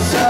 myself